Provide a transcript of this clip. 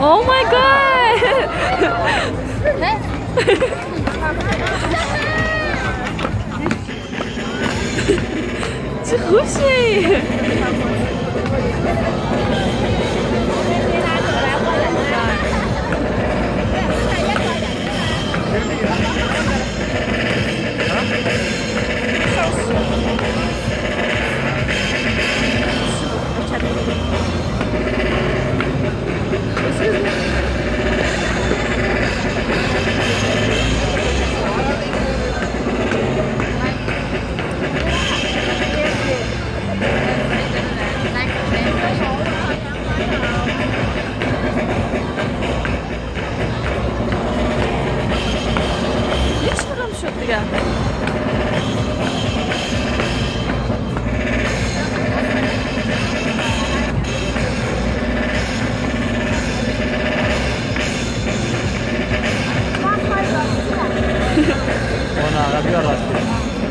oh my god! Ze groet Yeah. Ona, la più alla stessa.